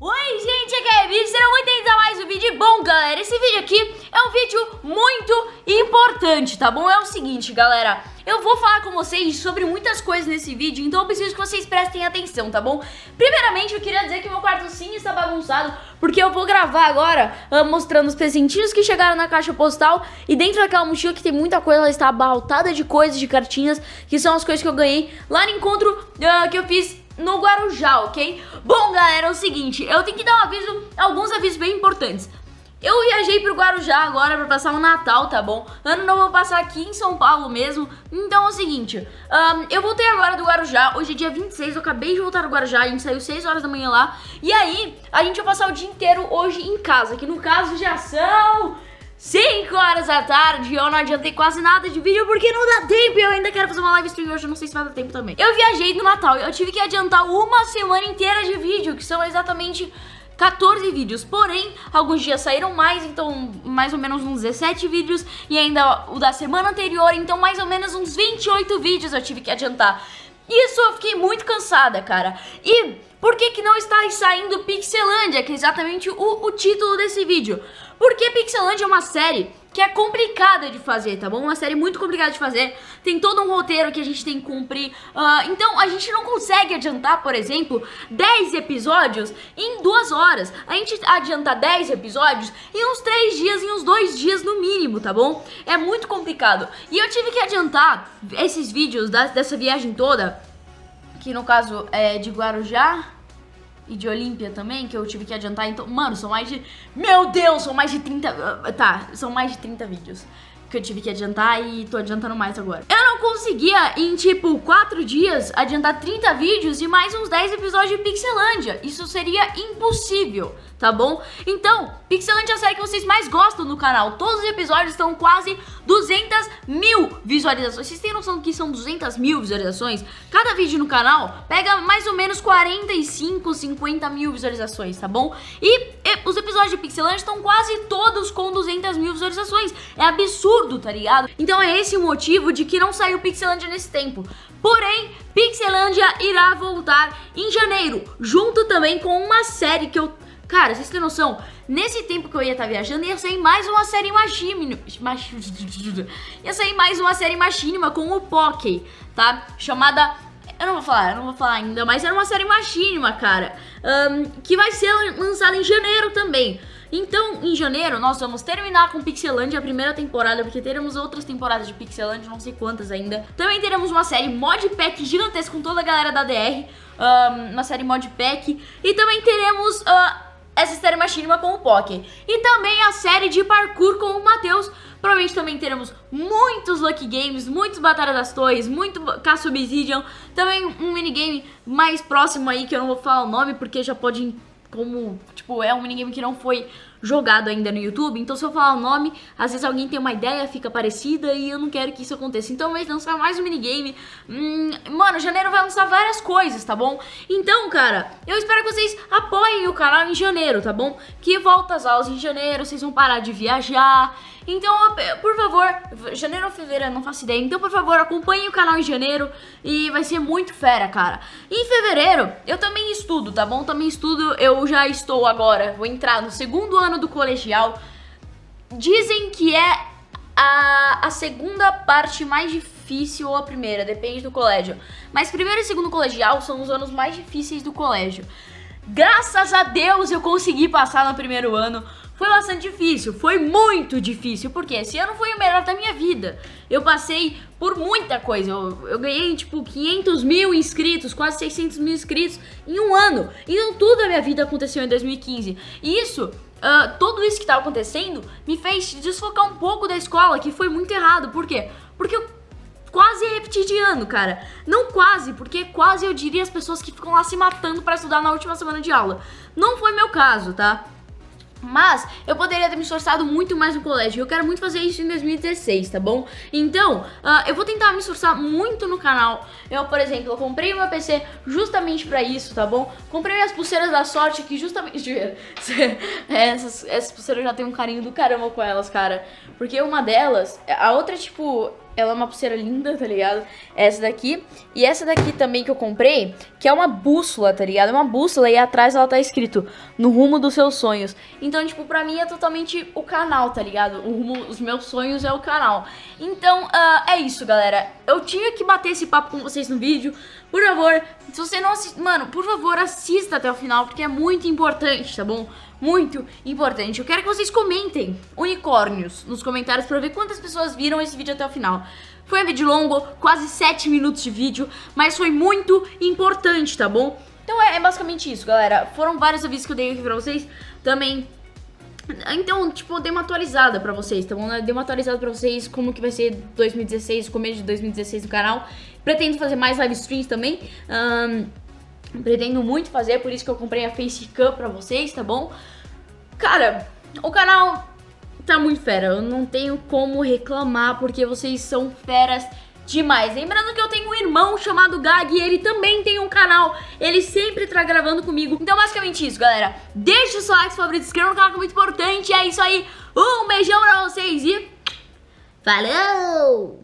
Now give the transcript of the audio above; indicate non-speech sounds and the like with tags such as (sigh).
Oi gente, aqui é a serão muito bem-vindos a mais um vídeo Bom galera, esse vídeo aqui é um vídeo muito importante, tá bom? É o seguinte galera, eu vou falar com vocês sobre muitas coisas nesse vídeo Então eu preciso que vocês prestem atenção, tá bom? Primeiramente eu queria dizer que meu quarto sim está bagunçado Porque eu vou gravar agora uh, mostrando os presentinhos que chegaram na caixa postal E dentro daquela mochila que tem muita coisa, ela está abarrotada de coisas, de cartinhas Que são as coisas que eu ganhei lá no encontro uh, que eu fiz no Guarujá, ok? Bom, galera, é o seguinte, eu tenho que dar um aviso, alguns avisos bem importantes. Eu viajei pro Guarujá agora pra passar o Natal, tá bom? Ano não vou passar aqui em São Paulo mesmo. Então é o seguinte, um, eu voltei agora do Guarujá, hoje é dia 26, eu acabei de voltar do Guarujá, a gente saiu 6 horas da manhã lá. E aí, a gente vai passar o dia inteiro hoje em casa, que no caso já são 5 horas da tarde eu não adiantei quase nada de vídeo porque não dá tempo e eu ainda quero fazer uma live stream hoje, eu não sei se vai dar tempo também. Eu viajei no Natal, eu tive que adiantar uma semana inteira de vídeo, que são exatamente 14 vídeos, porém, alguns dias saíram mais, então mais ou menos uns 17 vídeos e ainda o da semana anterior, então mais ou menos uns 28 vídeos eu tive que adiantar. Isso eu fiquei muito cansada, cara. E por que que não está saindo Pixelândia, que é exatamente o, o título desse vídeo? Porque Pixelândia é uma série que é complicada de fazer, tá bom? Uma série muito complicada de fazer, tem todo um roteiro que a gente tem que cumprir, uh, então a gente não consegue adiantar, por exemplo, 10 episódios em duas horas. A gente adianta 10 episódios em uns 3 dias, em uns 2 dias no mínimo, tá bom? É muito complicado. E eu tive que adiantar esses vídeos da, dessa viagem toda, que no caso é de Guarujá e de Olímpia também, que eu tive que adiantar. Então, mano, são mais de. Meu Deus, são mais de 30. Ah, tá, são mais de 30 vídeos que eu tive que adiantar e tô adiantando mais agora. Eu não conseguia, em tipo 4 dias, adiantar 30 vídeos e mais uns 10 episódios de Pixelândia. Isso seria impossível tá bom? Então, Pixelante é a série que vocês mais gostam no canal. Todos os episódios estão quase 200 mil visualizações. Vocês têm noção do que são 200 mil visualizações? Cada vídeo no canal pega mais ou menos 45, 50 mil visualizações, tá bom? E os episódios de Pixelante estão quase todos com 200 mil visualizações. É absurdo, tá ligado? Então é esse o motivo de que não saiu Pixelândia nesse tempo. Porém, Pixelândia irá voltar em janeiro, junto também com uma série que eu Cara, vocês têm noção? Nesse tempo que eu ia estar tá viajando, ia sair mais uma série machinima. (laughs) Ia sair mais uma série machinima com o Poké, tá? Chamada. Eu não vou falar, eu não vou falar ainda, mas era uma série machinima, cara. Um, que vai ser lançada em janeiro também. Então, em janeiro, nós vamos terminar com Pixelândia a primeira temporada, porque teremos outras temporadas de Pixelândia, não sei quantas ainda. Também teremos uma série modpack gigantesca com toda a galera da DR, um, uma série modpack. E também teremos uh, essa série Machinima com o Poké. E também a série de parkour com o Matheus. Provavelmente também teremos muitos Lucky Games, muitos Batalha das Torres, muito Caça Obsidian. Também um minigame mais próximo aí, que eu não vou falar o nome, porque já pode como, tipo, é um minigame que não foi jogado ainda no YouTube, então se eu falar o nome, às vezes alguém tem uma ideia, fica parecida e eu não quero que isso aconteça. Então vai lançar mais um minigame. Hum, mano, janeiro vai lançar várias coisas, tá bom? Então, cara, eu espero que vocês apoiem o canal em janeiro, tá bom? Que volta as aulas em janeiro, vocês vão parar de viajar. Então, por favor, janeiro ou fevereiro, não faço ideia. Então, por favor, acompanhe o canal em janeiro e vai ser muito fera, cara. Em fevereiro, eu também estudo, tá bom? Também estudo, eu já estou agora, vou entrar no segundo ano do colegial. Dizem que é a, a segunda parte mais difícil ou a primeira, depende do colégio. Mas primeiro e segundo colegial são os anos mais difíceis do colégio. Graças a Deus eu consegui passar no primeiro ano foi bastante difícil, foi muito difícil, porque esse ano foi o melhor da minha vida. Eu passei por muita coisa, eu, eu ganhei tipo 500 mil inscritos, quase 600 mil inscritos em um ano. Então tudo a minha vida aconteceu em 2015. E isso Uh, tudo isso que estava acontecendo me fez desfocar um pouco da escola, que foi muito errado. Por quê? Porque eu quase repeti de ano, cara. Não quase, porque quase eu diria as pessoas que ficam lá se matando para estudar na última semana de aula. Não foi meu caso, tá? Mas eu poderia ter me esforçado muito mais no colégio. Eu quero muito fazer isso em 2016, tá bom? Então, uh, eu vou tentar me esforçar muito no canal. Eu, por exemplo, eu comprei meu PC justamente pra isso, tá bom? Comprei as pulseiras da sorte aqui justamente... (laughs) É, essas, essas pulseiras já tem um carinho do caramba com elas, cara. Porque uma delas, a outra, tipo, ela é uma pulseira linda, tá ligado? Essa daqui. E essa daqui também que eu comprei, que é uma bússola, tá ligado? É uma bússola e atrás ela tá escrito no rumo dos seus sonhos. Então, tipo, pra mim é totalmente o canal, tá ligado? O rumo, os meus sonhos é o canal. Então, uh, é isso, galera. Eu tinha que bater esse papo com vocês no vídeo. Por favor, se você não assiste, mano, por favor, assista até o final, porque é muito importante, tá bom? Muito importante. Eu quero que vocês comentem unicórnios nos comentários pra ver quantas pessoas viram esse vídeo até o final. Foi um vídeo longo, quase 7 minutos de vídeo, mas foi muito importante, tá bom? Então é, é basicamente isso, galera. Foram vários avisos que eu dei aqui pra vocês. Também então, tipo, dei uma atualizada pra vocês, tá bom? Dei uma atualizada pra vocês como que vai ser 2016, começo de 2016 no canal. Pretendo fazer mais live streams também. Um, pretendo muito fazer, por isso que eu comprei a Facecam pra vocês, tá bom? Cara, o canal tá muito fera. Eu não tenho como reclamar, porque vocês são feras demais. Lembrando que eu tenho um irmão chamado Gag e ele também tem um canal. Ele sempre tá gravando comigo. Então, basicamente isso, galera. Deixa o seu like, favorito, inscreva no canal que é muito importante. É isso aí. Um beijão pra vocês e... Falou!